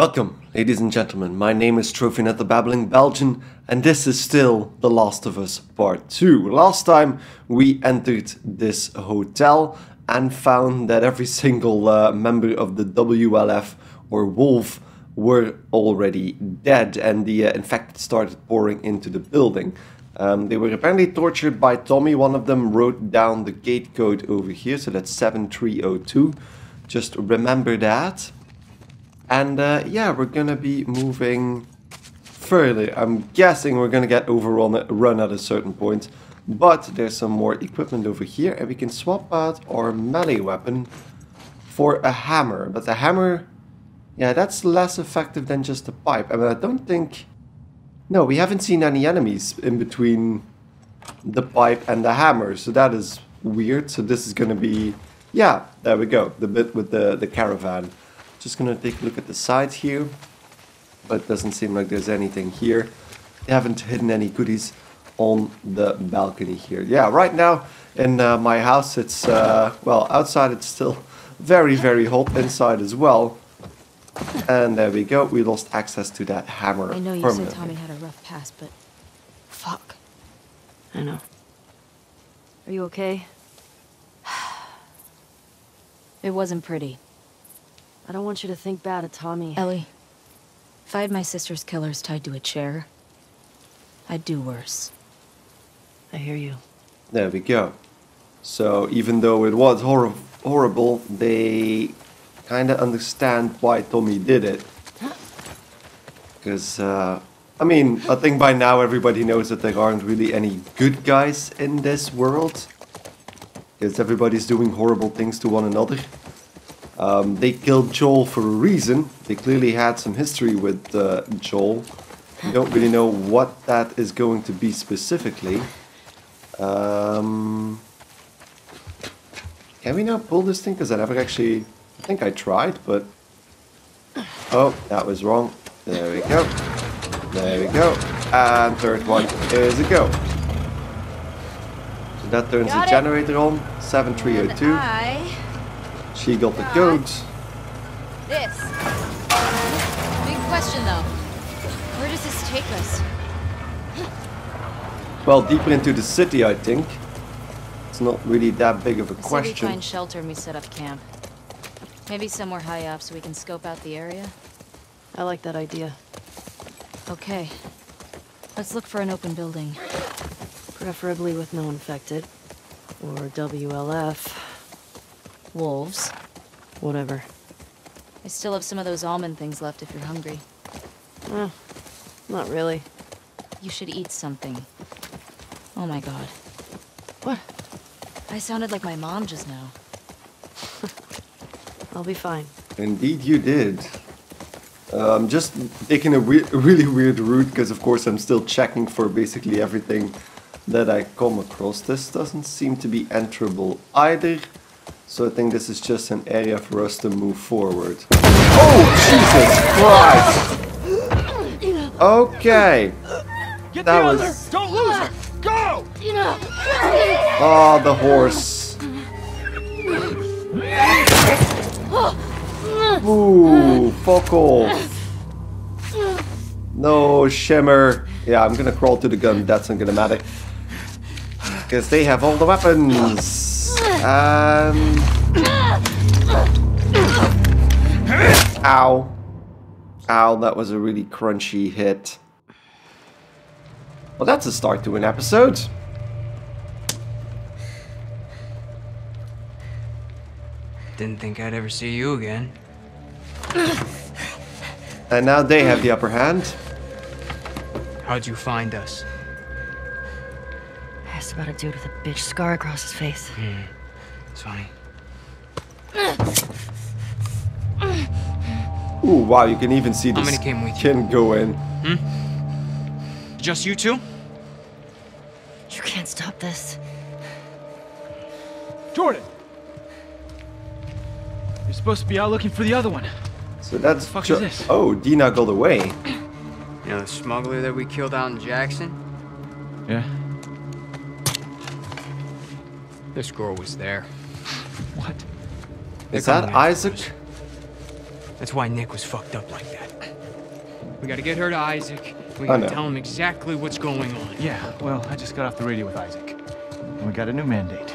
Welcome, ladies and gentlemen. My name is TroVNut the Babbling Belgian, and this is still The Last of Us Part 2. Last time we entered this hotel and found that every single uh, member of the WLF or Wolf were already dead, and the uh, infected started pouring into the building. Um, they were apparently tortured by Tommy. One of them wrote down the gate code over here, so that's 7302. Just remember that. And uh, yeah, we're gonna be moving further. I'm guessing we're gonna get overrun run at a certain point. But there's some more equipment over here and we can swap out our melee weapon for a hammer. But the hammer, yeah, that's less effective than just a pipe. I mean, I don't think... No, we haven't seen any enemies in between the pipe and the hammer. So that is weird. So this is gonna be... Yeah, there we go. The bit with the, the caravan. Just gonna take a look at the sides here. But it doesn't seem like there's anything here. They haven't hidden any goodies on the balcony here. Yeah, right now in uh, my house it's, uh, well, outside it's still very, very hot. Inside as well. And there we go. We lost access to that hammer I know you said Tommy had a rough past, but... Fuck. I know. Are you okay? It wasn't pretty. I don't want you to think bad of Tommy. Ellie, if I had my sister's killers tied to a chair, I'd do worse. I hear you. There we go. So even though it was hor horrible, they kind of understand why Tommy did it. Because, uh, I mean, I think by now everybody knows that there aren't really any good guys in this world. Because everybody's doing horrible things to one another. Um, they killed Joel for a reason. They clearly had some history with uh, Joel. We don't really know what that is going to be specifically. Um, can we now pull this thing? Because I never actually... I think I tried, but... Oh, that was wrong. There we go. There we go. And third one is a go. So that turns Got the it. generator on. 7302. I... She got the codes. This. Big question, though. Where does this take us? Well, deeper into the city, I think. It's not really that big of a I say we find shelter and we set up camp. Maybe somewhere high up so we can scope out the area. I like that idea. Okay. Let's look for an open building. Preferably with no infected. Or WLF. Wolves. Whatever. I still have some of those almond things left if you're hungry. Eh, not really. You should eat something. Oh my god. What? I sounded like my mom just now. I'll be fine. Indeed, you did. Uh, I'm just taking a we- really weird route because, of course, I'm still checking for basically everything that I come across. This doesn't seem to be enterable either, so I think this is just an area for us to move forward. Oh, Jesus Christ! Okay. Get That the was- other! Don't lose her! Go! Oh, the horse. Ooh, off. No, Shimmer. Yeah, I'm gonna crawl to the gun. That's not gonna matter. Because they have all the weapons. Um. Ow. Ow, that was a really crunchy hit. Well, that's a start to an episode. Didn't think I'd ever see you again. And now they have the upper hand. How'd you find us? I asked about a dude with a bitch scar across his face. Hmm. It's funny. Ooh, wow, you can even see the How many came with you? skin go in. Hmm? Just you two? You can't stop this. Jordan! You're supposed to be out looking for the other one. So that's fuck ju- is this? Oh, Dina got away. You know the smuggler that we killed out in Jackson? Yeah. This girl was there. What? Is that Isaac? That's why Nick was fucked up like that. We gotta get her to Isaac. We gotta tell him exactly what's going on. Yeah, well, I just got off the radio with Isaac. And we got a new mandate.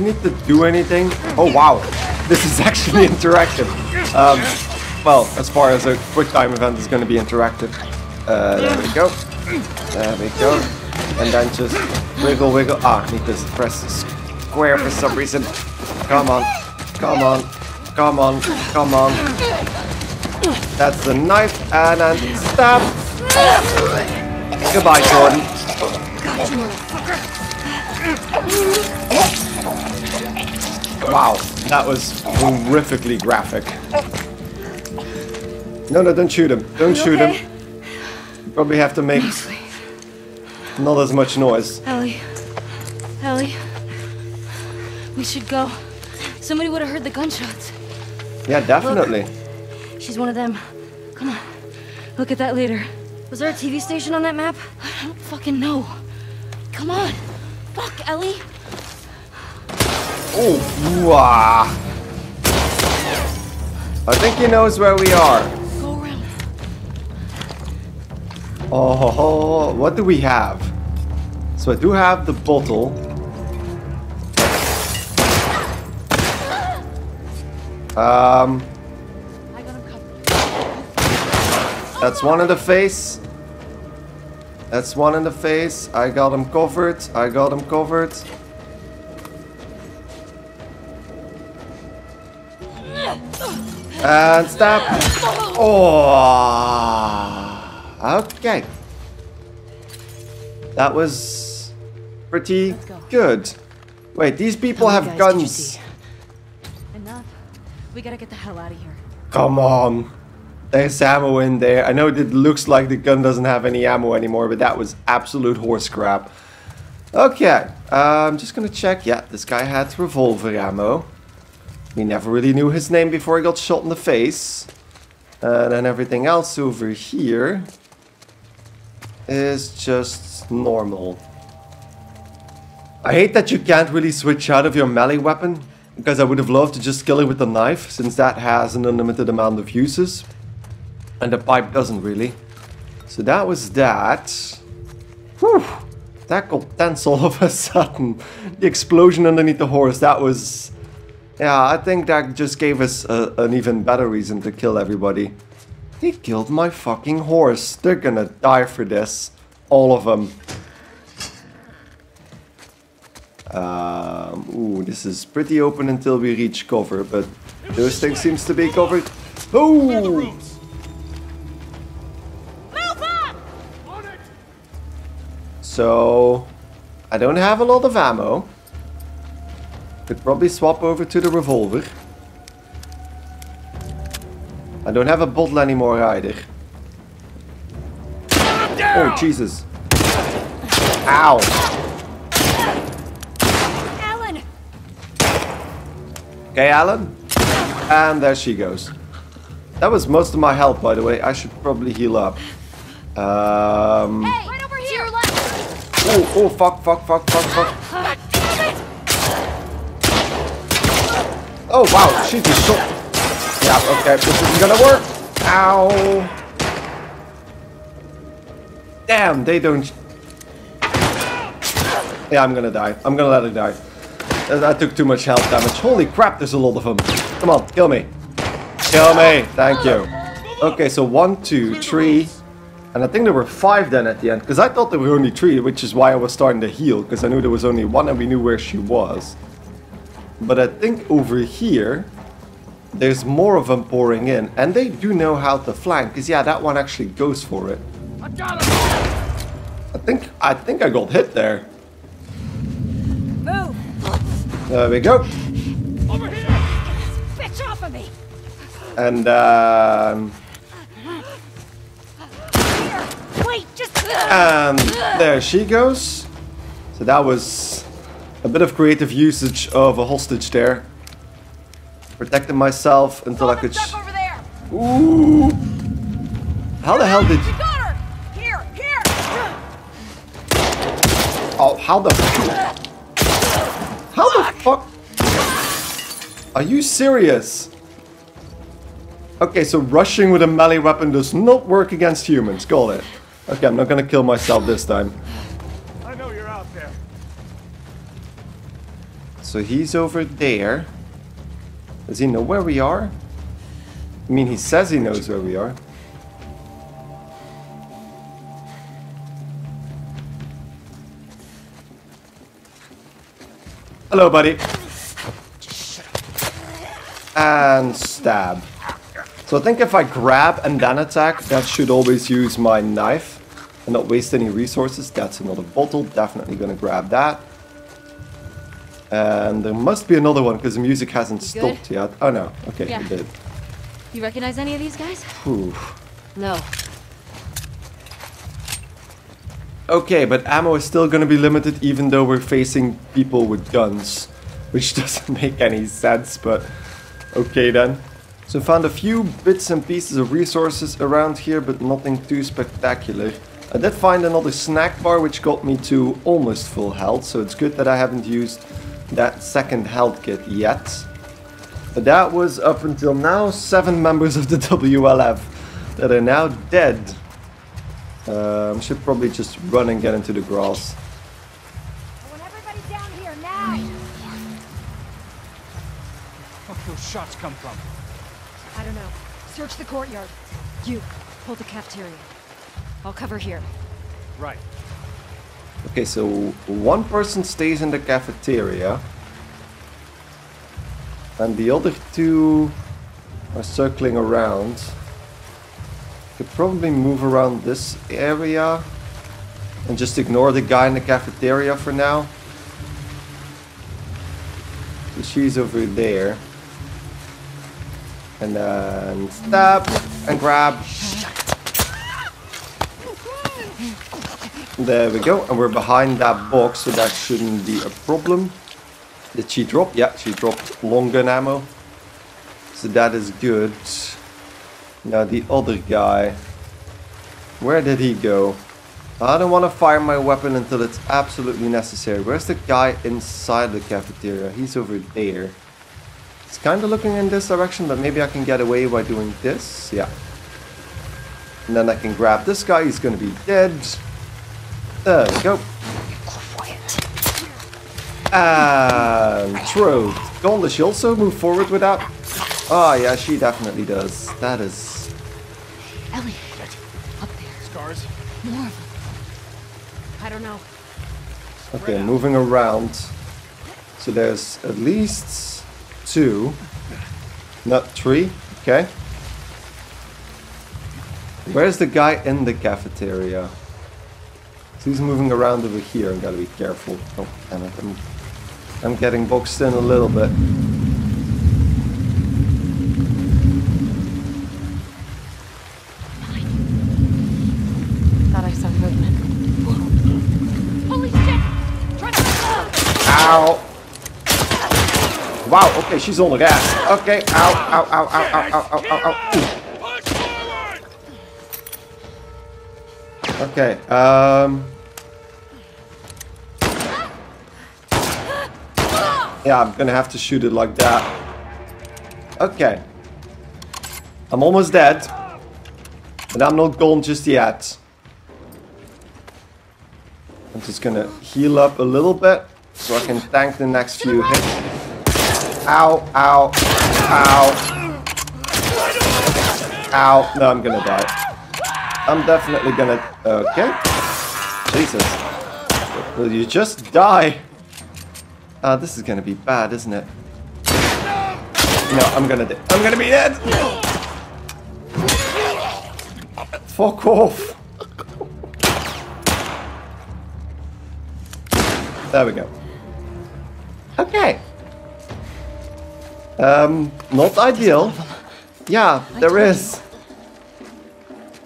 Need to do anything? Oh wow, this is actually interactive. Um, well, as far as a quick time event is going to be interactive. Uh, there we go. There we go. And then just wiggle, wiggle. Ah, need to press square for some reason. Come on, come on, come on, come on. That's the knife, and then stab. Goodbye, Jordan. Wow, that was horrifically graphic. No, no, don't shoot him. Don't shoot okay? him. You probably have to make not as much noise. Ellie. Ellie. We should go. Somebody would have heard the gunshots. Yeah, definitely. She's one of them. Come on. Look at that later. Was there a TV station on that map? I don't fucking know. Come on. Fuck, Ellie. Oh, wow. I think he knows where we are. Oh, what do we have? So I do have the bottle. Um, that's one in the face. That's one in the face. I got him covered. I got him covered. And stop. Oh. Okay. That was pretty go. good. Wait, these people many have guys guns. Enough. We gotta get the hell out of here. Come on. There's ammo in there. I know it looks like the gun doesn't have any ammo anymore, but that was absolute horse crap. Okay, uh, I'm just gonna check. Yeah, this guy had revolver ammo. We never really knew his name before he got shot in the face. And then everything else over here is just normal. I hate that you can't really switch out of your melee weapon, because I would have loved to just kill it with the knife, since that has an unlimited amount of uses. And the pipe doesn't really. So that was that. Whew! That got tense all of a sudden. The explosion underneath the horse, that was... Yeah, I think that just gave us a, an even better reason to kill everybody. They killed my fucking horse. They're gonna die for this. All of them. Um, ooh, this is pretty open until we reach cover, but those things seems to be covered. Oh! So, I don't have a lot of ammo. Could probably swap over to the revolver. I don't have a bottle anymore either. Oh, Jesus. Ow. Alan! Okay, Alan. And there she goes. That was most of my health, by the way. I should probably heal up. Um. Hey! Right over here! To your left! Oh, oh, fuck, fuck, fuck, fuck, fuck. Oh, wow, she just shot. Yeah, okay, this isn't gonna work. Ow. Damn, they don't. Yeah, I'm gonna die. I'm gonna let her die. I took too much health damage. Holy crap, there's a lot of them. Come on, kill me. Kill me. Thank you. Okay, so one, two, three. And I think there were five then at the end. Because I thought there were only three, which is why I was starting to heal. Because I knew there was only one and we knew where she was. But I think over here, there's more of them pouring in. And they do know how to flank. Because yeah, that one actually goes for it. I think, I think I got hit there. Move! There we go. Bitch off of me! And um, Here! Wait, just... and there she goes. So that was a bit of creative usage of a hostage there. Protecting myself until I could. sh- over there! Ooh! How the hell did? You got her! Here, here! Oh, how the? How the fuck? Are you serious? Okay, so rushing with a melee weapon does not work against humans. Got it. Okay, I'm not gonna kill myself this time. So he's over there. Does he know where we are? I mean, he says he knows where we are. Hello, buddy. And stab. So I think if I grab and then attack, that should always use my knife and not waste any resources. That's another bottle. Definitely gonna grab that. And there must be another one because the music hasn't good? stopped yet. Oh no, okay, Yeah. it did. You recognize any of these guys? Whew. No. Okay, but ammo is still gonna be limited even though we're facing people with guns. Which doesn't make any sense, but okay then. So found a few bits and pieces of resources around here, but nothing too spectacular. I did find another snack bar which got me to almost full health, so it's good that I haven't used that second health kit yet. But that was up until now seven members of the WLF that are now dead. Um, should probably just run and get into the grass. I want everybody down here now! Where those shots come from? I don't know. Search the courtyard. You, hold the cafeteria. I'll cover here. Right. Okay, so one person stays in the cafeteria. And the other two are circling around. Could probably move around this area and just ignore the guy in the cafeteria for now. So she's over there. And then stab and grab. There we go, and we're behind that box, so that shouldn't be a problem. Did she drop? Yeah, she dropped long gun ammo. So that is good. Now the other guy. Where did he go? I don't want to fire my weapon until it's absolutely necessary. Where's the guy inside the cafeteria? He's over there. He's kind of looking in this direction, but maybe I can get away by doing this. Yeah. And then I can grab this guy. He's going to be dead. There we go. Quiet. And throw. Gold, does she also move forward with that? Oh, ah, yeah, she definitely does. That is... Ellie, up there. Scars? More of them. I don't know. Okay, moving around. So there's at least two. Not three. Okay. Where's the guy in the cafeteria? So he's moving around over here. I've gotta be careful. Oh, damn it. I'm, I'm getting boxed in a little bit. Thought I saw movement. Holy shit! To... Ow! Wow, okay, she's on the gas. Okay, ow, ow, ow, ow, ow, ow, ow, ow, ow. Okay, um... Yeah, I'm gonna have to shoot it like that. Okay. I'm almost dead. But I'm not gone just yet. I'm just gonna heal up a little bit. so I can tank the next few hits. Ow, ow, ow. Ow. No, I'm gonna die. I'm definitely gonna... Okay. Jesus. Will you just die? Uh, this is gonna be bad, isn't it? No, I'm gonna di- I'm gonna be dead! Fuck off! There we go. Okay. Um, not ideal. Yeah, there is.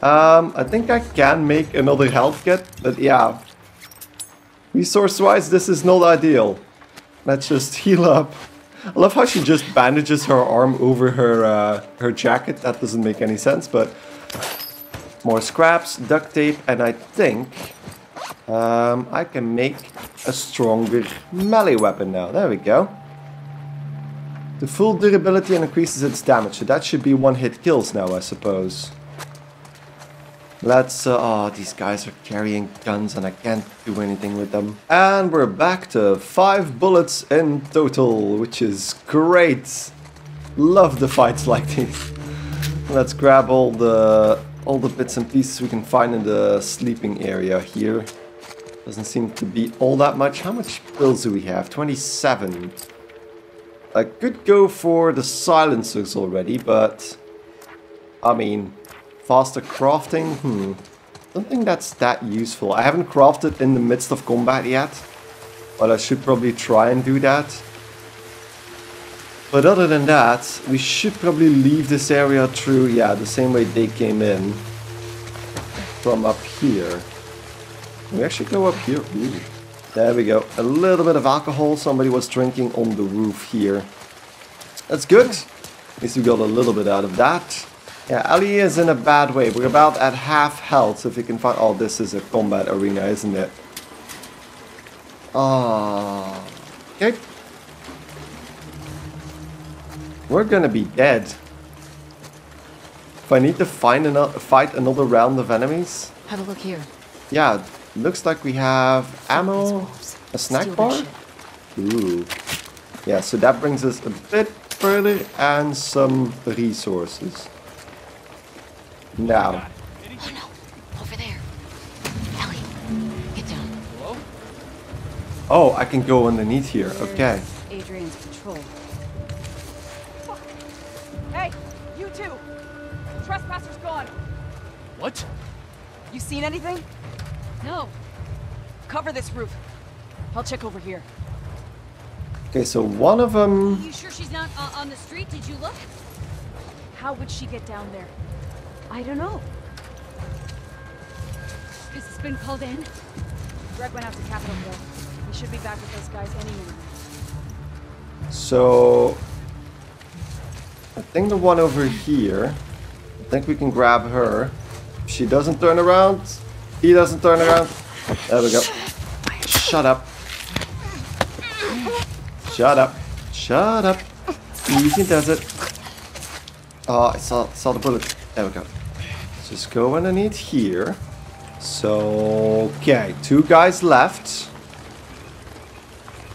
Um, I think I can make another health kit, but yeah. Resource-wise, this is not ideal. Let's just heal up. I love how she just bandages her arm over her uh, her jacket. That doesn't make any sense, but more scraps, duct tape, and I think um, I can make a stronger melee weapon now. There we go. The full durability and increases its damage, so that should be one-hit kills now, I suppose. Let's, uh, oh, these guys are carrying guns and I can't do anything with them. And we're back to five bullets in total, which is great. Love the fights like these. Let's grab all the all the bits and pieces we can find in the sleeping area here. Doesn't seem to be all that much. How much pills do we have? 27. I could go for the silencers already, but... I mean, faster crafting? Hmm. Don't think that's that useful. I haven't crafted in the midst of combat yet. But I should probably try and do that. But other than that, we should probably leave this area through, yeah, the same way they came in. From up here. Can we actually go up here? Ooh. There we go. A little bit of alcohol somebody was drinking on the roof here. That's good. At least we got a little bit out of that. Yeah, Ellie is in a bad way. We're about at half health, so if you can find... Oh, this is a combat arena, isn't it? Ah. okay. We're gonna be dead. If I need to find another, fight another round of enemies, Have a look here. yeah, looks like we have ammo, a snack bar. Ooh. Yeah, so that brings us a bit further and some resources. Now, Oh no, over there. Ellie, get down. oh, I can go underneath here. Okay. Adrian's patrol. Hey, you two! Trespasser's gone. What? You seen anything? No. Cover this roof. I'll check over here. Okay, so one of them. Are You sure she's not uh, on the street? Did you look? How would she get down there? I don't know. Has been called in? Greg went out to Capitol Hill. He should be back with those guys any minute. So, I think the one over here. I think we can grab her. If she doesn't turn around, he doesn't turn around. There we go. Shut up. Shut up. Shut up. Easy does it. Oh, I saw, saw the bullet. There we go. Just go underneath here. So, okay, two guys left.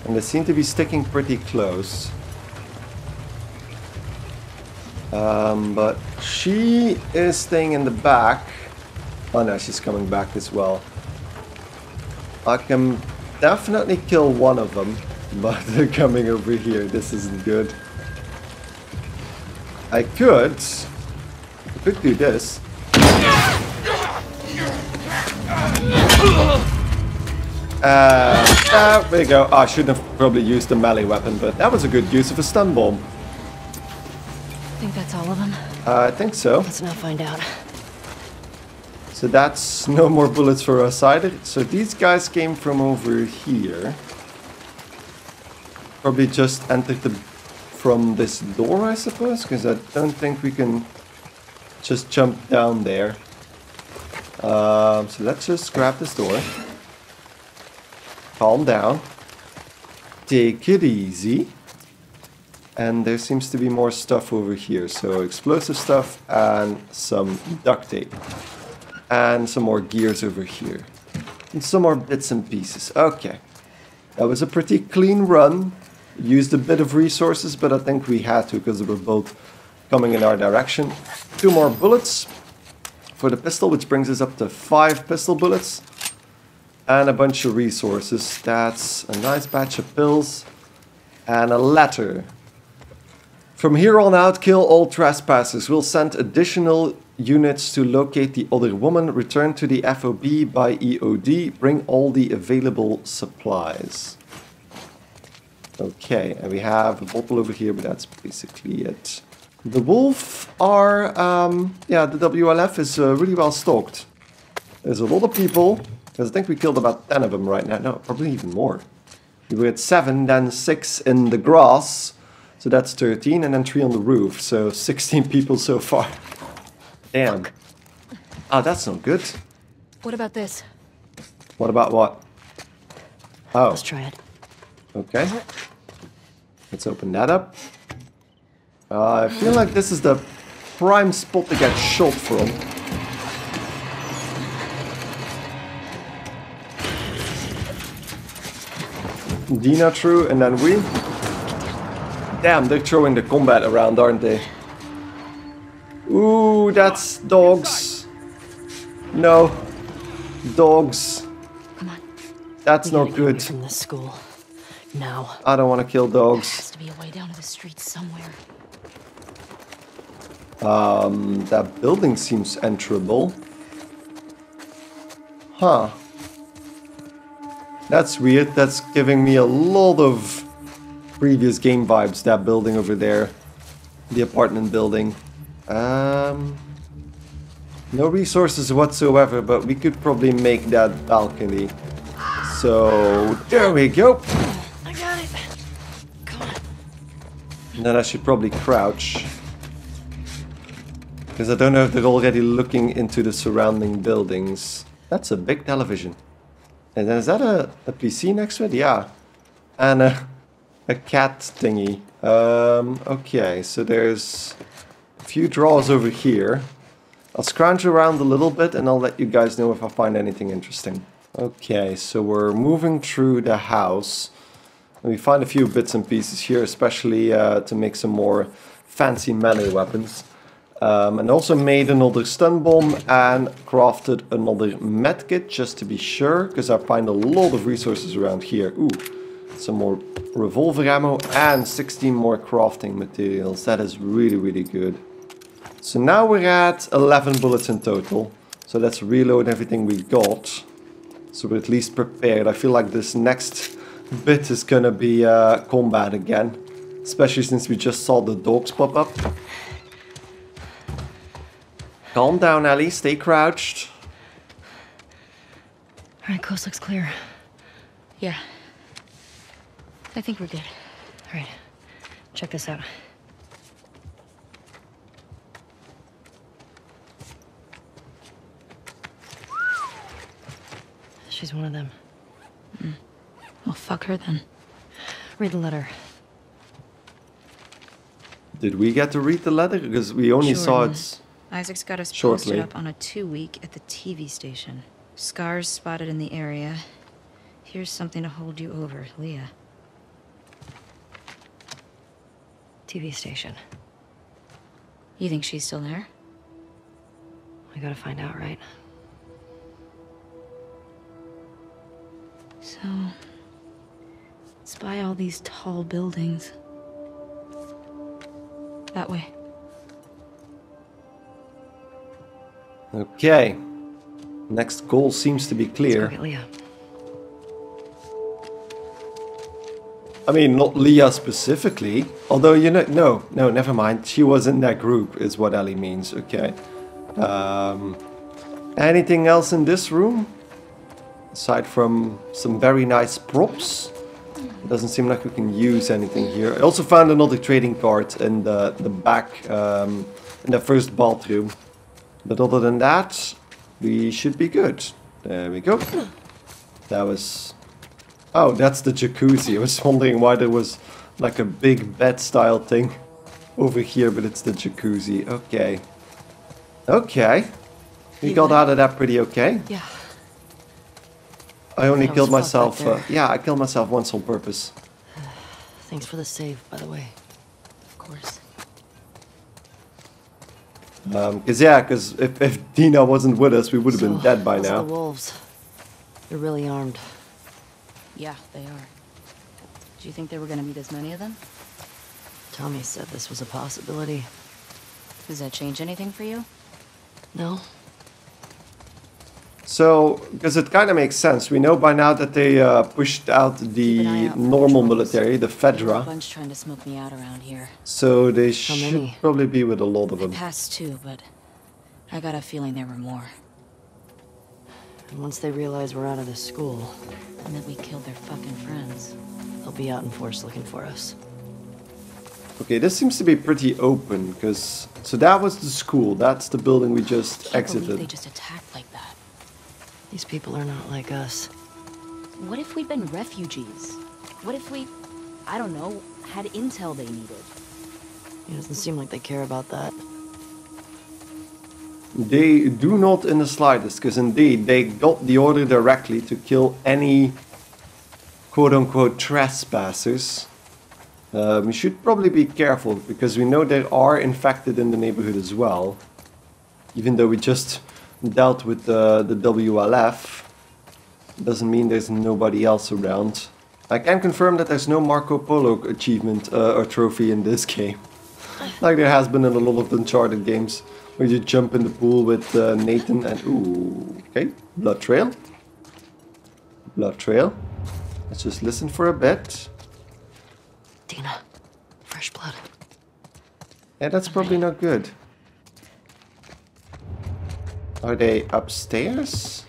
And they seem to be sticking pretty close. Um, but she is staying in the back. Oh no, she's coming back as well. I can definitely kill one of them, but they're coming over here. This isn't good. I could... I could do this. Uh, there we go. Oh, I shouldn't have probably used the melee weapon, but that was a good use of a stun bomb. I think that's all of them. Uh, I think so. Let's now find out. So that's no more bullets for us either. So these guys came from over here. Probably just entered the from this door, I suppose, because I don't think we can just jump down there. Um, so let's just grab this door. Calm down. Take it easy. And there seems to be more stuff over here. So explosive stuff and some duct tape. And some more gears over here. And some more bits and pieces. Okay. That was a pretty clean run. Used a bit of resources, but I think we had to because they were both coming in our direction. Two more bullets for the pistol, which brings us up to five pistol bullets. And a bunch of resources. That's a nice batch of pills and a letter. From here on out, kill all trespassers. We'll send additional units to locate the other woman. Return to the FOB by EOD. Bring all the available supplies. Okay, and we have a bottle over here, but that's basically it. The wolf are, um, yeah, the WLF is uh, really well stocked. There's a lot of people, because I think we killed about 10 of them right now. No, probably even more. We were at 7, then 6 in the grass, so that's 13, and then 3 on the roof, so 16 people so far. Damn. Ah, that's not good. What about this? What about what? Oh, Let's try it. okay. Let's open that up. Uh, I feel like this is the prime spot to get shot from. Dina through, and then we. Damn, they're throwing the combat around, aren't they? Ooh, that's dogs. No. Dogs. Come on. That's not good. From this school. Now. I don't want to kill dogs. There Has to be a way down to the street somewhere. Um, that building seems enterable. Huh. That's weird. That's giving me a lot of previous game vibes, that building over there. The apartment building. Um, no resources whatsoever, but we could probably make that balcony. So, there we go. I got it. Come on. And then I should probably crouch. Because I don't know if they're already looking into the surrounding buildings. That's a big television. And then is that a, a PC next to it? Yeah. And a, a cat thingy. Um, okay, so there's a few drawers over here. I'll scrounge around a little bit and I'll let you guys know if I find anything interesting. Okay, so we're moving through the house. And we find a few bits and pieces here, especially uh, to make some more fancy melee weapons. Um, and also made another stun bomb and crafted another medkit just to be sure, because I find a lot of resources around here. Ooh, some more revolver ammo and 16 more crafting materials. That is really, really good. So now we're at 11 bullets in total. So let's reload everything we got. So we're at least prepared. I feel like this next bit is gonna be uh, combat again. Especially since we just saw the dogs pop up. Calm down, Ellie. Stay crouched. All right, coast looks clear. Yeah. I think we're good. All right. Check this out. She's one of them. Hmm. Well, fuck her then. Read the letter. Did we get to read the letter? Because we only saw Jordan. it. Isaac's got us Shortly. posted up on a two week at the TV station. Scars spotted in the area. Here's something to hold you over, Leah. TV station. You think she's still there? I gotta find out, right? So. Spy all these tall buildings. That way. Okay. Next goal seems to be clear. I mean, not Leah specifically. Although, you know, no, no, never mind. She was in that group, is what Ellie means. Okay. Um, anything else in this room? Aside from some very nice props. Doesn't seem like we can use anything here. I also found another trading card in the, the back, um, in the first bathroom. But other than that, we should be good. There we go. That was Oh, that's the jacuzzi. I was wondering why there was like a big bed style thing over here, but it's the jacuzzi. Okay. Okay. We got out of that pretty okay. Yeah. I only killed myself. Uh, yeah, I killed myself once on purpose. Thanks for the save, by the way. Of course. Um, cause yeah, cause if, if Dina wasn't with us, we would have been dead by those are now. the wolves. They're really armed. Yeah, they are. Do you think there were gonna be this many of them? Tommy said this was a possibility. Does that change anything for you? No? So, because it kind of makes sense. We know by now that they uh, pushed out the out normal patrols. military, the There a Fedra. bunch trying to smoke me out around here. So they should many? probably be with a lot of them. passed two, but I got a feeling there were more. And once they realize we're out of this school, And that we killed their fucking friends. they'll be out in force looking for us. Okay, this seems to be pretty open, because... So that was the school, that's the building we just exited. they just attacked like that. These people are not like us. What if we'd been refugees? What if we, I don't know, had intel they needed? It doesn't seem like they care about that. They do not in the slightest, because indeed they got the order directly to kill any quote-unquote trespassers. Um, we should probably be careful, because we know there are infected in the neighborhood as well. Even though we just dealt with the, the WLF, doesn't mean there's nobody else around. I can confirm that there's no Marco Polo achievement uh, or trophy in this game. like there has been in a lot of the Uncharted games, where you jump in the pool with uh, Nathan and ooh, okay, blood trail, blood trail. Let's just listen for a bit. Dina, fresh blood. Yeah, that's probably not good. Are they upstairs?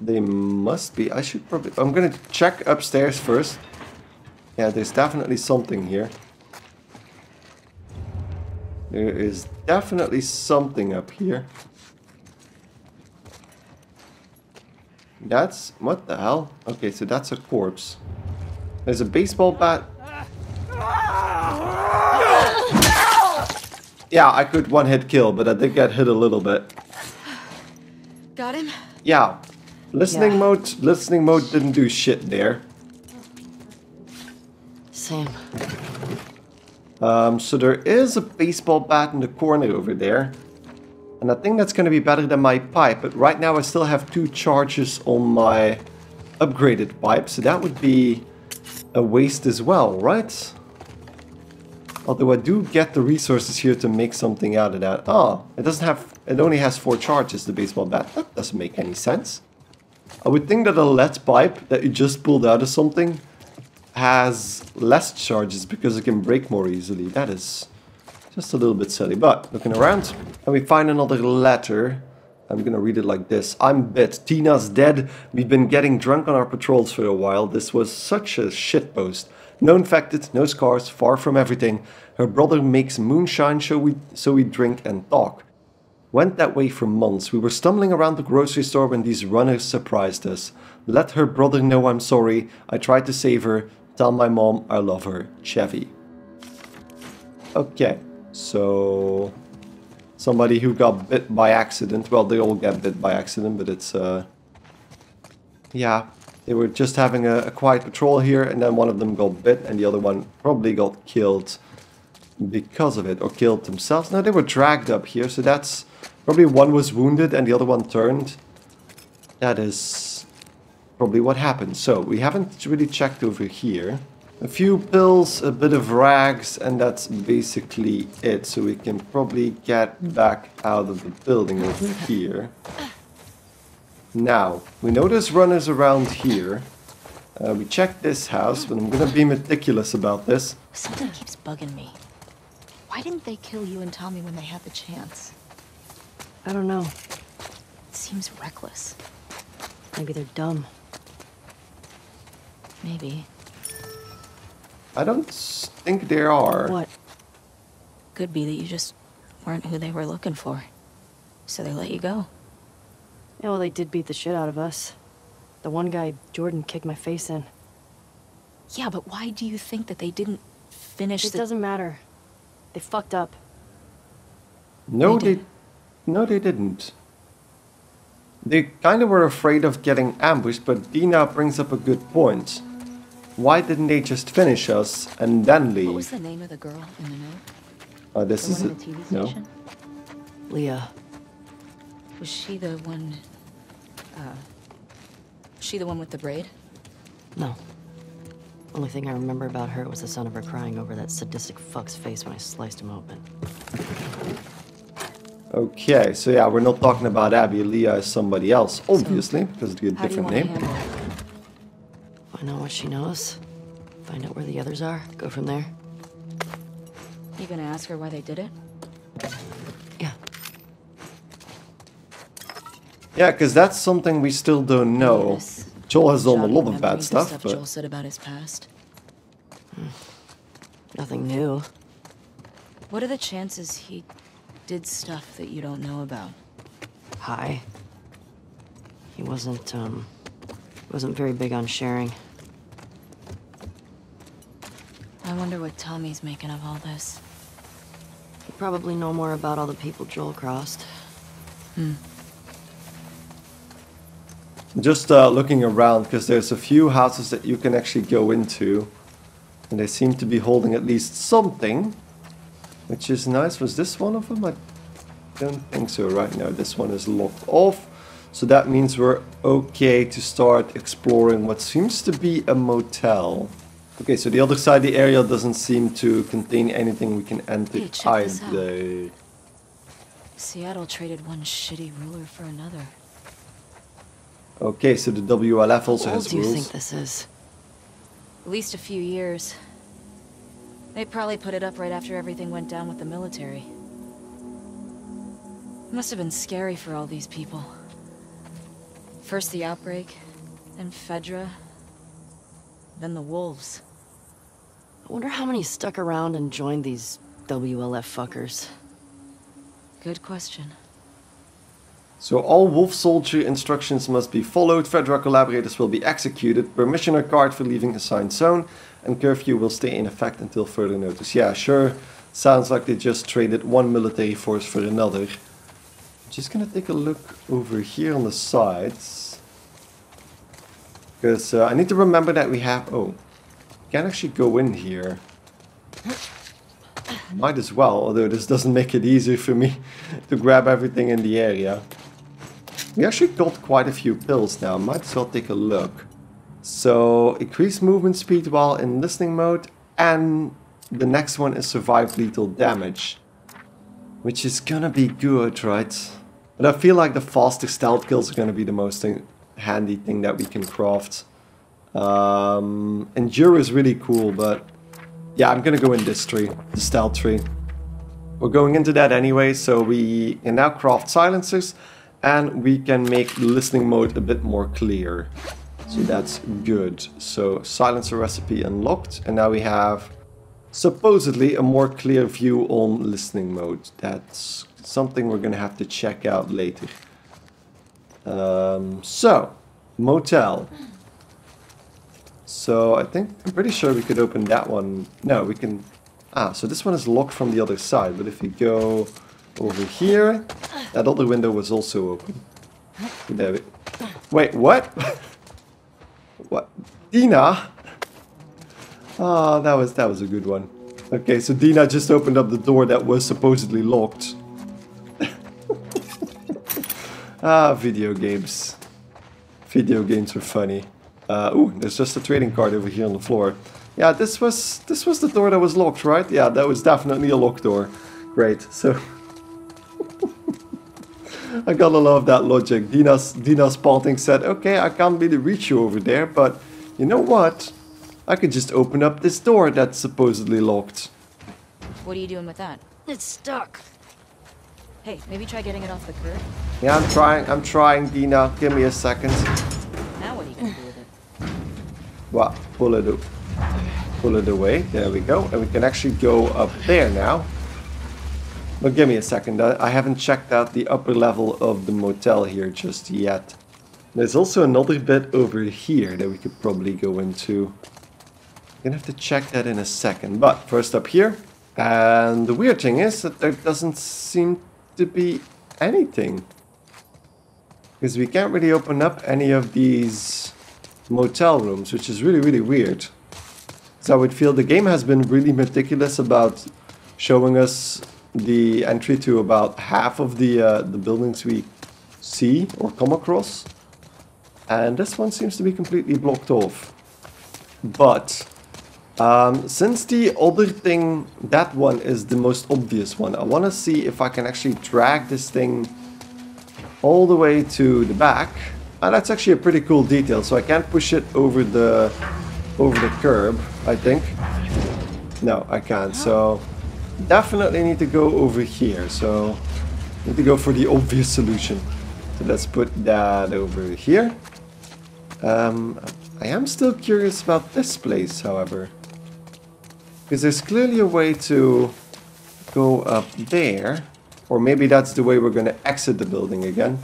They must be. I should probably. I'm gonna check upstairs first. Yeah, there's definitely something here. There is definitely something up here. That's. What the hell? Okay, so that's a corpse. There's a baseball bat. Yeah, I could one hit kill, but I did get hit a little bit. Got him? Yeah. Listening Yeah. mode listening mode didn't do shit there. Same. Um, so there is a baseball bat in the corner over there. And I think that's gonna be better than my pipe, but right now I still have two charges on my upgraded pipe, so that would be a waste as well, right? Although I do get the resources here to make something out of that. Oh, it doesn't have, it only has four charges, the baseball bat. That doesn't make any sense. I would think that a lead pipe that you just pulled out of something has less charges because it can break more easily. That is just a little bit silly. But looking around, and we find another letter. I'm gonna read it like this. I'm bit. Tina's dead. We've been getting drunk on our patrols for a while. This was such a shitpost. No infected, no scars, far from everything. Her brother makes moonshine so we, so we drink and talk. Went that way for months. We were stumbling around the grocery store when these runners surprised us. Let her brother know I'm sorry. I tried to save her. Tell my mom I love her. Chevy. Okay, so somebody who got bit by accident. Well, they all get bit by accident, but it's uh, yeah, they were just having a, a quiet patrol here, and then one of them got bit, and the other one probably got killed because of it, or killed themselves. No, they were dragged up here, so that's probably one was wounded and the other one turned. That is probably what happened. So we haven't really checked over here. A few pills, a bit of rags, and that's basically it. So we can probably get back out of the building over here. Now, we know there's runners around here. Uh, we checked this house, but I'm gonna be meticulous about this. Something keeps bugging me. Why didn't they kill you and Tommy when they had the chance? I don't know. It seems reckless. Maybe they're dumb. Maybe. I don't think there are. What? Could be that you just weren't who they were looking for. So they let you go. Yeah, well, they did beat the shit out of us. The one guy, Jordan, kicked my face in. Yeah, but why do you think that they didn't finish It the... doesn't matter. They fucked up. No, They they, no, they didn't. They kind of were afraid of getting ambushed, but Dina brings up a good point. Why didn't they just finish us and then leave? What was the name of the girl in the note? Uh, this The is one it. in the TV No. station? Leah. Was she the one... Uh... She the one with the braid? No. Only thing I remember about her was the sound of her crying over that sadistic fuck's face when I sliced him open. Okay, so yeah, we're not talking about Abby. Leah is somebody else, obviously, because it's a How do different want to name. Handle it? Find out what she knows. Find out where the others are. Go from there. You gonna ask her why they did it? Yeah. Yeah, because that's something we still don't know. Yes. Joel has done a lot of bad stuff, stuff but Joel said about his past. Nothing new. What are the chances he did stuff that you don't know about? Hi. He wasn't, um, wasn't very big on sharing. I wonder what Tommy's making of all this. You probably know more about all the people Joel crossed. Hmm. just uh, looking around, because there's a few houses that you can actually go into, and they seem to be holding at least something, which is nice. Was this one of them? I don't think so right now. This one is locked off, so that means we're okay to start exploring what seems to be a motel. Okay, so the other side of the area doesn't seem to contain anything we can enter Hey, check this out. either. Seattle traded one shitty ruler for another. Okay, so the WLF also How old do you think this is? At least a few years. They probably put it up right after everything went down with the military. It Must have been scary for all these people. First the outbreak, then Fedra, then the wolves. I wonder how many stuck around and joined these WLF fuckers. Good question. So all Wolf Soldier instructions must be followed, Fedra collaborators will be executed, permission are card for leaving assigned zone, and curfew will stay in effect until further notice. Yeah, sure, sounds like they just traded one military force for another. I'm just gonna take a look over here on the sides. Because uh, I need to remember that we have... Oh, can actually go in here. Might as well, although this doesn't make it easier for me to grab everything in the area. We actually got quite a few pills now, might as well take a look. So, increase movement speed while in listening mode, and the next one is survive lethal damage. Which is gonna be good, right? But I feel like the faster stealth kills are gonna be the most handy thing that we can craft. Um, Endure is really cool, but yeah, I'm gonna go in this tree, the stealth tree. We're going into that anyway, so we can now craft silencers and we can make listening mode a bit more clear. So that's good. So silencer recipe unlocked and now we have supposedly a more clear view on listening mode. That's something we're gonna have to check out later. Um, so, motel. So I think, I'm pretty sure we could open that one. No, we can, ah, so this one is locked from the other side. But if we go over here, that other window was also open. There we, wait, what? what? Dina? Ah, that was, that was a good one. Okay, so Dina just opened up the door that was supposedly locked. ah, video games. Video games are funny. Uh, ooh, there's just a trading card over here on the floor. Yeah, this was this was the door that was locked, right? Yeah, that was definitely a locked door. Great. So I gotta love that logic. Dina's Dina's Spalding said, "Okay, I can't really reach you over there, but you know what? I could just open up this door that's supposedly locked." What are you doing with that? It's stuck. Hey, maybe try getting it off the curb. Yeah, I'm trying. I'm trying, Dina. Give me a second. Well, pull it, pull it away. There we go. And we can actually go up there now. But give me a second. I, I haven't checked out the upper level of the motel here just yet. There's also another bit over here that we could probably go into. I'm gonna have to check that in a second. But first up here. And the weird thing is that there doesn't seem to be anything. Because we can't really open up any of these motel rooms, which is really, really weird. So I would feel the game has been really meticulous about showing us the entry to about half of the uh, the buildings we see or come across. And this one seems to be completely blocked off. But um, since the other thing, that one is the most obvious one, I want to see if I can actually drag this thing all the way to the back. And that's actually a pretty cool detail, so I can't push it over the over the curb, I think. No, I can't, so definitely need to go over here, so need to go for the obvious solution. So let's put that over here. Um, I am still curious about this place, however. Because there's clearly a way to go up there. Or maybe that's the way we're going to exit the building again.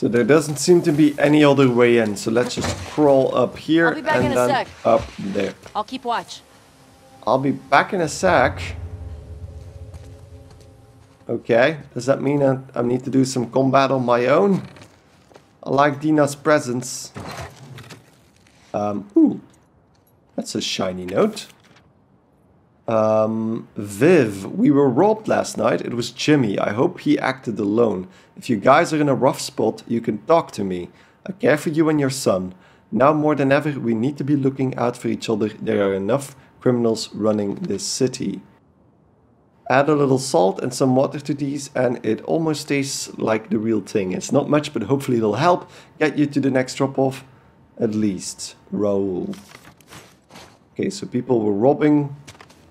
So there doesn't seem to be any other way in. So let's just crawl up here I'll be back and in a then sec. up there. I'll keep watch. I'll be back in a sec. Okay, does that mean I, I need to do some combat on my own? I like Dina's presence. Um, ooh, that's a shiny note. Um, Viv, we were robbed last night. It was Jimmy. I hope he acted alone. If you guys are in a rough spot, you can talk to me. I care for you and your son. Now more than ever, we need to be looking out for each other. There are enough criminals running this city. Add a little salt and some water to these and it almost tastes like the real thing. It's not much, but hopefully it'll help get you to the next drop-off. At least. Roll. Okay, so people were robbing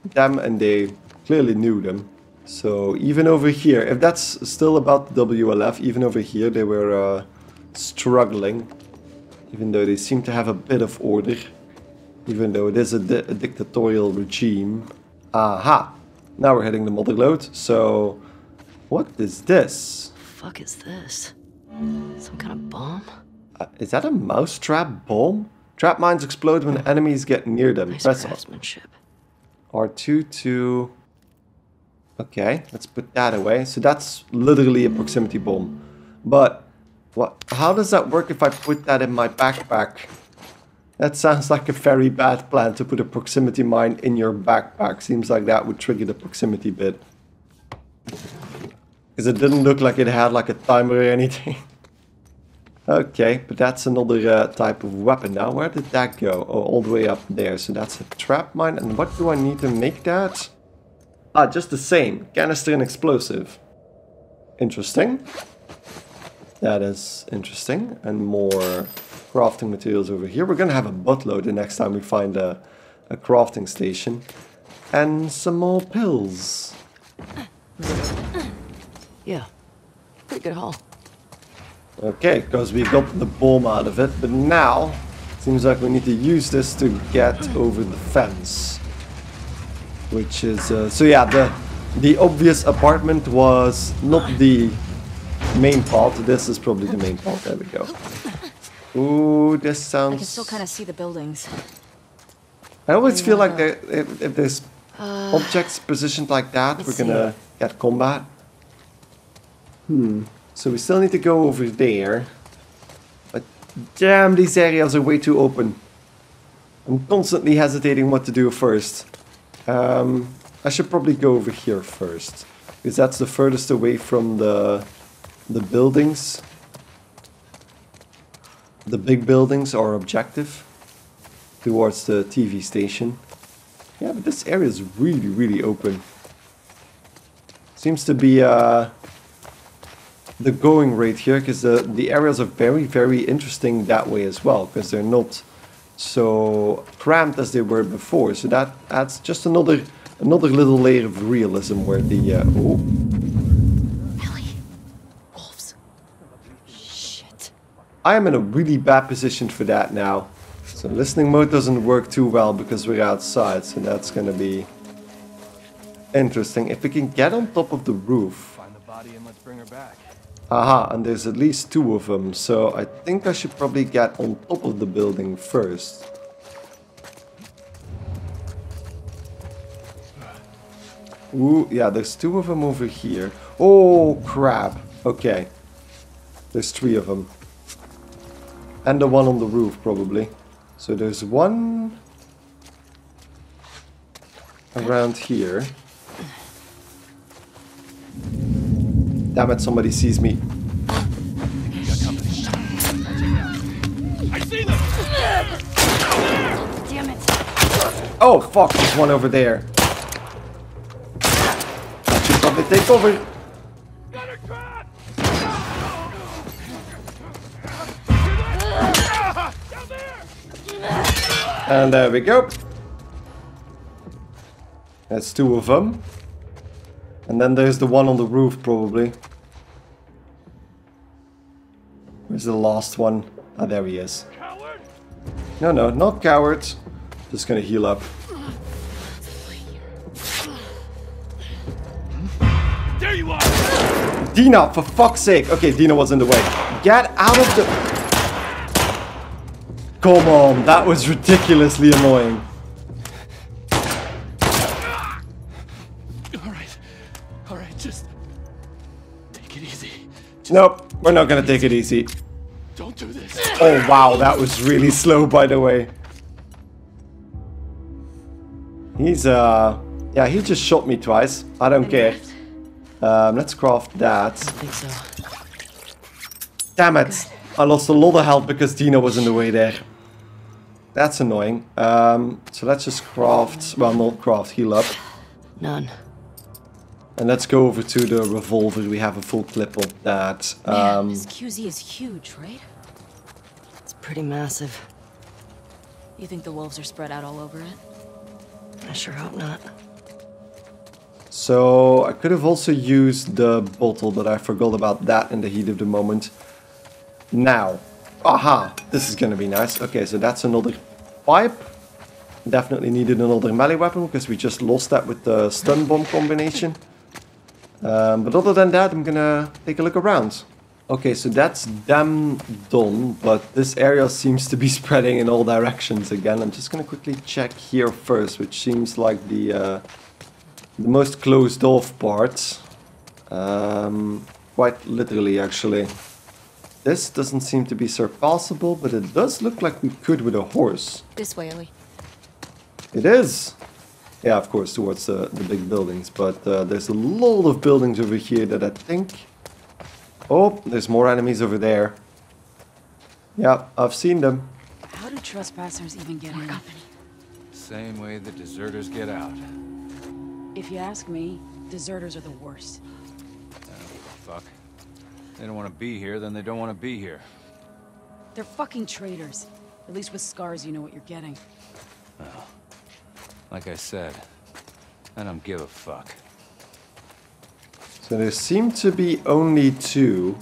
them and they clearly knew them. So even over here, if that's still about the WLF, even over here they were uh, struggling. Even though they seem to have a bit of order. Even though it is a, di a dictatorial regime. Aha! Now we're hitting the mother lode, so... What is this? Fuck is this? Some kind of bomb? Uh, is that a mousetrap bomb? Trap mines explode when enemies get near them. Nice Press craftsmanship. R2 to... Okay, let's put that away. So that's literally a proximity bomb. But what? how does that work if I put that in my backpack? That sounds like a very bad plan to put a proximity mine in your backpack. Seems like that would trigger the proximity bit. Because it didn't look like it had like a timer or anything. okay, but that's another uh, type of weapon now. Where did that go? Oh, all the way up there. So that's a trap mine. And what do I need to make that? Ah, just the same. Canister and explosive. Interesting. That is interesting. And more crafting materials over here. We're gonna have a buttload the next time we find a, a crafting station. And some more pills. Yeah. Pretty good haul. Okay, because we got the bomb out of it, but now seems like we need to use this to get over the fence. Which is uh, so yeah, the the obvious apartment was not the main part. This is probably the main part. There we go. Ooh, this sounds... I sounds. can still kind of see the buildings. I always feel like there, if, if there's objects positioned like that, we're gonna get combat. Hmm. So we still need to go over there. But damn, these areas are way too open. I'm constantly hesitating what to do first. Um, I should probably go over here first. Because that's the furthest away from the, the buildings. The big buildings are objective. Towards the TV station. Yeah, but this area is really, really open. Seems to be uh, the going rate here, because the, the areas are very, very interesting that way as well, because they're not so cramped as they were before. So that adds just another another little layer of realism where the... Uh, oh, Ellie. Wolves. Shit. I am in a really bad position for that now. So listening mode doesn't work too well because we're outside, so that's gonna be interesting. If we can get on top of the roof, Find the body and let's bring her back. Aha, and there's at least two of them, so I think I should probably get on top of the building first. Ooh, yeah, there's two of them over here. Oh, crap. Okay. There's three of them. And the one on the roof, probably. So there's one... Around here. Damn it, somebody sees me. Damn it. Oh, fuck, there's one over there. That should probably take over. And there we go. That's two of them. And then there's the one on the roof, probably. Where's the last one? Ah, there he is. No, no, not cowards. Just gonna heal up. There you are! Dina, for fuck's sake. Okay, Dina was in the way. Get out of the... Come on, that was ridiculously annoying. Nope, we're not gonna take it easy. don't do this. Oh wow, that was really slow by the way. He's uh yeah, he just shot me twice. I don't care. Um let's craft that. I think so. Damn it. I lost a lot of health because Dina was in the way there. That's annoying. Um so let's just craft well not craft, heal up. None. And let's go over to the revolver. We have a full clip of that. Man, Um this QZ is huge, right? It's pretty massive. You think the wolves are spread out all over it? I sure hope not. So I could have also used the bottle, but I forgot about that in the heat of the moment. Now, aha, this is gonna be nice. Okay, so that's another pipe. Definitely needed another melee weapon because we just lost that with the stun bomb combination. Um, but other than that, I'm gonna take a look around. Okay, so that's them done, but this area seems to be spreading in all directions again. I'm just gonna quickly check here first, which seems like the uh, the most closed off part. Um, quite literally, actually. This doesn't seem to be surpassable, but it does look like we could with a horse. This way, Ellie. It is! Yeah, of course, towards the, the big buildings, but uh, there's a lot of buildings over here that I think... Oh, there's more enemies over there. Yeah, I've seen them. How do trespassers even get in? Company? Same way the deserters get out. If you ask me, deserters are the worst. Fuck. They don't want to be here, then they don't want to be here. They're fucking traitors. At least with scars, you know what you're getting. Like I said, I don't give a fuck. So there seem to be only two.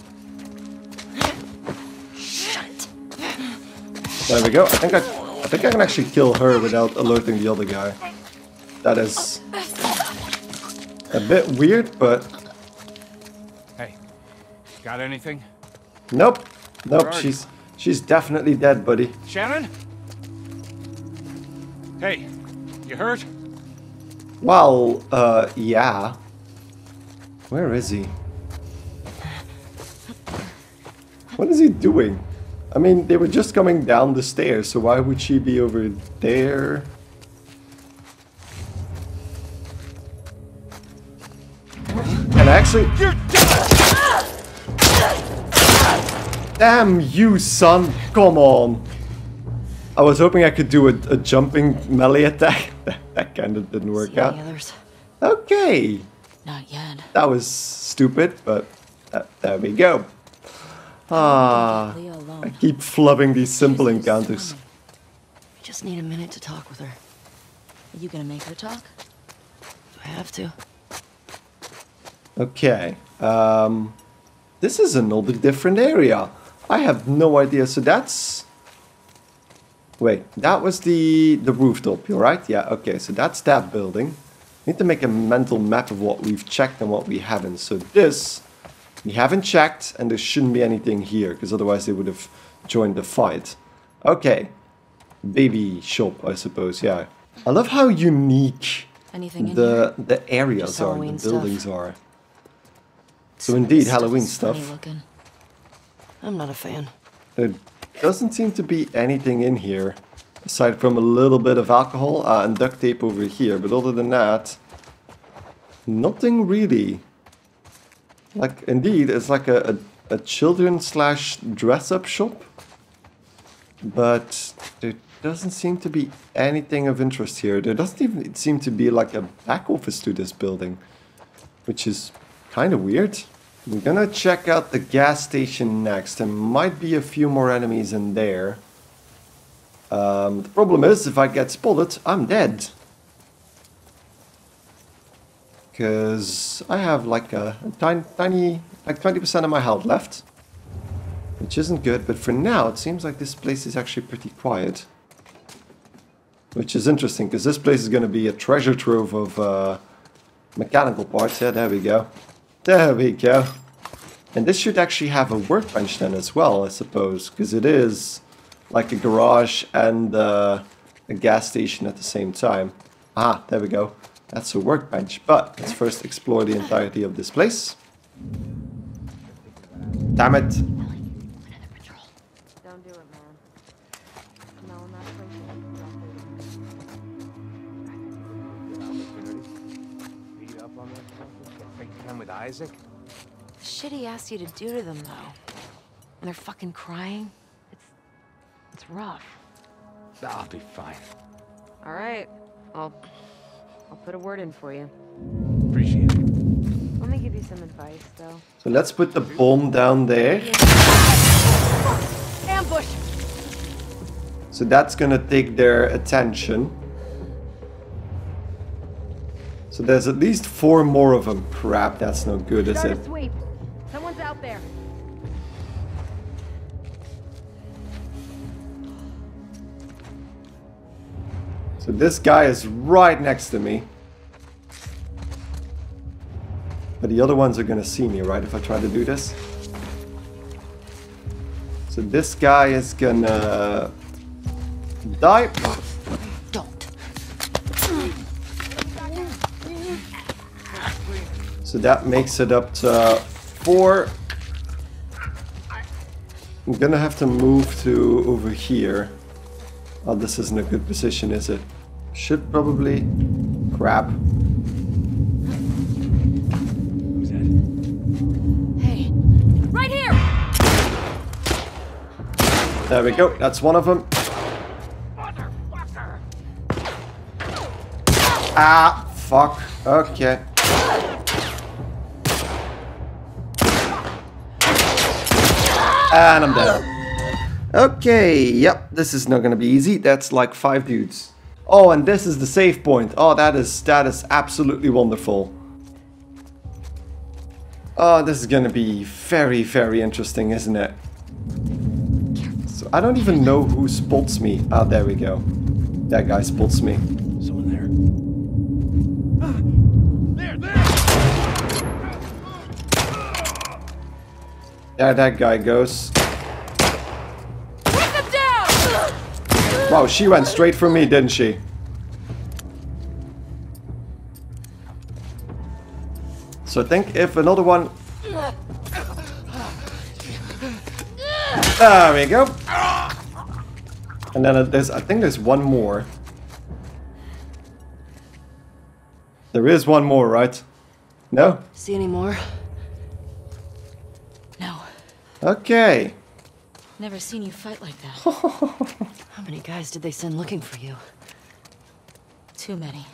There we go. I think I, I think I can actually kill her without alerting the other guy. That is a bit weird, but Hey, got anything? nope, nope. Where are She's she's definitely dead, buddy. Shannon? Hey, you hurt? Well, uh, yeah. Where is he? What is he doing? I mean, they were just coming down the stairs, so why would she be over there? And actually... You're dead! Damn you, son! Come on! I was hoping I could do a, a jumping melee attack. That, kind of didn't work out. others? Okay, Not yet. that was stupid, but uh, there we go. Ah, I keep flubbing these simple encounters. I just need a minute to talk with her. Are you gonna make her talk? Do I have to? Okay, um, this is another different area. I have no idea. So that's wait, that was the the rooftop. You're right. Yeah. Okay. So that's that building. Need to make a mental map of what we've checked and what we haven't. So this we haven't checked, and there shouldn't be anything here because otherwise they would have joined the fight. Okay, baby shop, I suppose. Yeah. I love how unique Anything the the areas Just are, the Halloween stuff. buildings are. So Some indeed, Halloween stuff. I'm not a fan. Uh, doesn't seem to be anything in here. Aside from a little bit of alcohol uh, and duct tape over here. But other than that, nothing really. Like, indeed, it's like a, a, a children slash dress-up shop. But there doesn't seem to be anything of interest here. There doesn't even seem to be like a back office to this building. Which is kind of weird. We're gonna check out the gas station next. There might be a few more enemies in there. Um, the problem is, if I get spotted, I'm dead. Because I have like a, a tiny, tiny, like 20% of my health left. Which isn't good, but for now it seems like this place is actually pretty quiet. Which is interesting, because this place is going to be a treasure trove of uh, mechanical parts. Yeah, there we go. There we go. And this should actually have a workbench then as well, I suppose, because it is like a garage and uh, a gas station at the same time. Ah, there we go. That's a workbench. But let's first explore the entirety of this place. Damn it. Isaac? The shit he asked you to do to them, though. And they're fucking crying. It's... it's rough. I'll be fine. All right. I'll... I'll put a word in for you. Appreciate it. Let me give you some advice, though. So let's put the bomb down there. Ambush! So that's gonna take their attention. So there's at least four more of them. Crap, that's no good, is it? sweep. Someone's out there. So this guy is right next to me. But the other ones are gonna see me, right, if I try to do this? So this guy is gonna die. So that makes it up to four. I'm gonna have to move to over here. Oh, this isn't a good position, is it? Should probably... Crap. Who's that? Hey, right here! There we go, that's one of them. Ah, fuck. Okay. And I'm dead. Okay, yep, this is not gonna be easy. That's like five dudes. Oh, and this is the save point. Oh, that is that is absolutely wonderful. Oh, this is gonna be very, very interesting, isn't it? So I don't even know who spots me. Ah, there we go. That guy spots me. Someone there. There, there! There that guy goes. Take them down! Wow, she went straight for me, didn't she? So I think if another one... There we go. And then there's, I think there's one more. There is one more, right? No? See any more? Okay. Never seen you fight like that. How many guys did they send looking for you? Too many.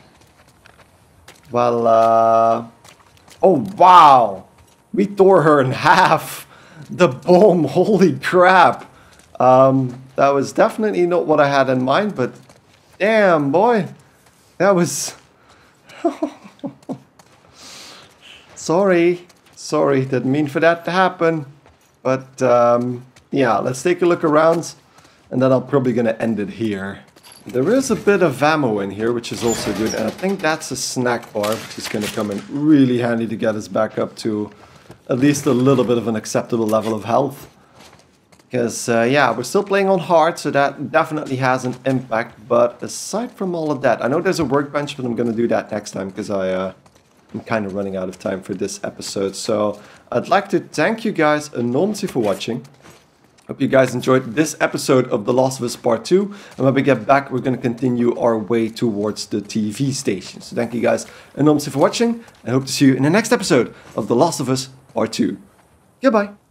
Well, uh... Oh, wow! We tore her in half! The bomb, holy crap! Um, that was definitely not what I had in mind, but... Damn, boy! That was... Sorry. Sorry, didn't mean for that to happen. But, um, yeah, let's take a look around. And then I'm probably gonna end it here. There is a bit of ammo in here, which is also good, and I think that's a snack bar, which is going to come in really handy to get us back up to at least a little bit of an acceptable level of health. Because, uh, yeah, we're still playing on hard, so that definitely has an impact, but aside from all of that, I know there's a workbench, but I'm going to do that next time, because I, uh, I'm kind of running out of time for this episode. So, I'd like to thank you guys enormously for watching. Hope you guys enjoyed this episode of The Last of Us Part 2. And when we get back, we're going to continue our way towards the TV station. So thank you guys enormously for watching. and hope to see you in the next episode of The Last of Us Part 2. Goodbye.